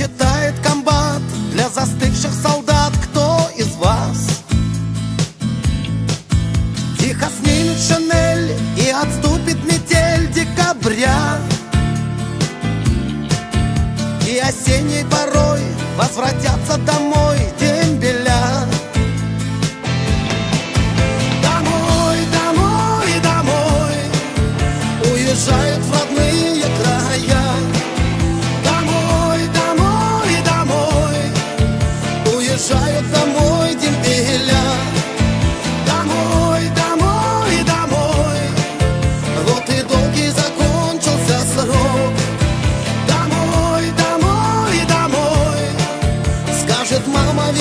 читает комбат Для застывших солдат. Кто из вас? Тихо снимет Шанель и отступит метель декабря. И осенней порой возвратятся домой. День mama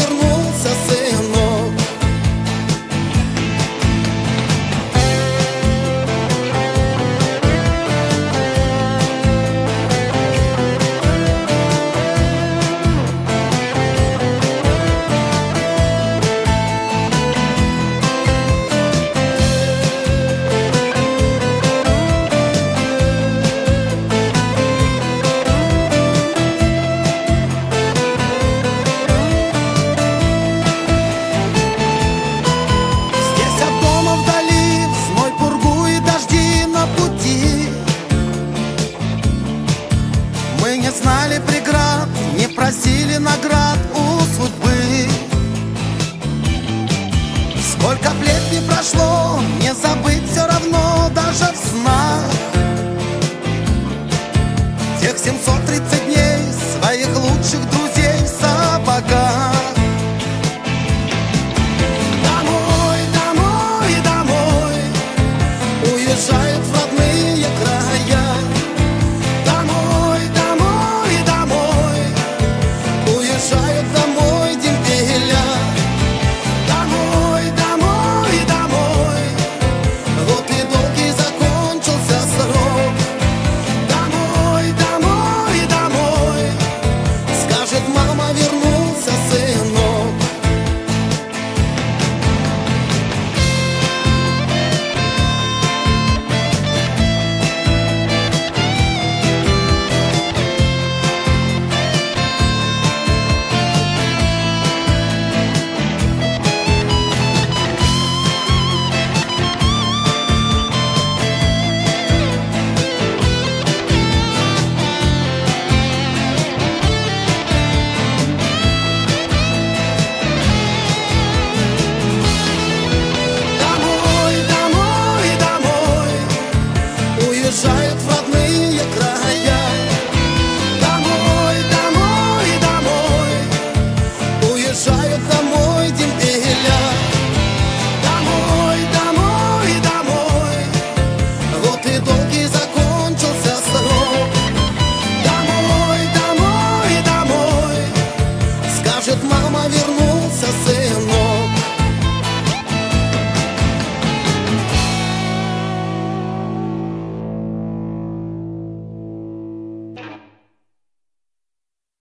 Мы не знали преград, не просили наград у судьбы. Сколько лет не прошло, не забыть все равно даже в снах. Тех 730